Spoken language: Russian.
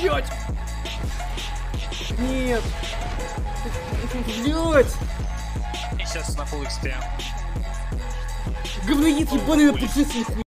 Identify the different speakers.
Speaker 1: Блять! Нет! Блять!
Speaker 2: И сейчас на full XP.
Speaker 1: Говноед ебаный на пушистый хуй!